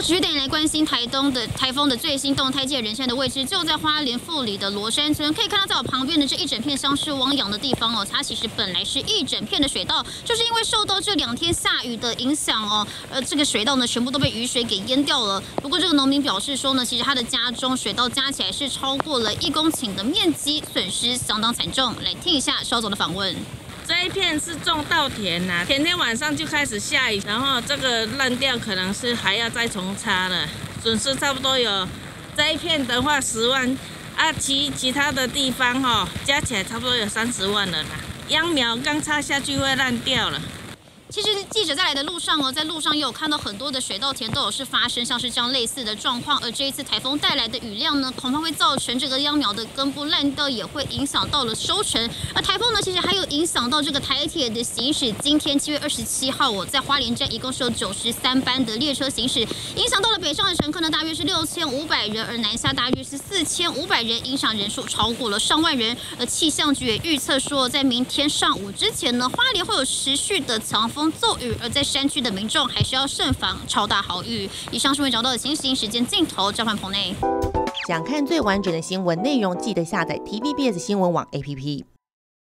持续带你来关心台东的台风的最新动态，界人现的位置就在花莲富里的罗山村，可以看到在我旁边的这一整片像是汪洋的地方哦，它其实本来是一整片的水稻，就是因为受到这两天下雨的影响哦，呃，这个水稻呢全部都被雨水给淹掉了。不过这个农民表示说呢，其实他的家中水稻加起来是超过了一公顷的面积，损失相当惨重。来听一下邵总的访问。这一片是种稻田呐，前天晚上就开始下雨，然后这个烂掉，可能是还要再重插了，损失差不多有这一片的话十万，啊其其他的地方哈加起来差不多有三十万了啦。秧苗刚插下去会烂掉了。其实记者在来的路上哦，在路上也有看到很多的水稻田都有是发生像是这样类似的状况，而这一次台风带来的雨量呢，恐怕会造成这个秧苗的根部烂掉，也会影响到了收成。而台风呢，其实还有影响到这个台铁的行驶。今天七月二十七号，我在花莲站一共是有九十三班的列车行驶，影响到了北上的乘客呢，大约是六千五百人，而南下大约是四千五百人，影响人数超过了上万人。而气象局也预测说，在明天上午之前呢，花莲会有持续的强风。风骤雨，而在山区的民众还需要慎防超大豪雨。以上是未找到的情形，时间镜头交换棚内。想看最完整的新闻内容，记得下载 TVBS 新闻网 APP。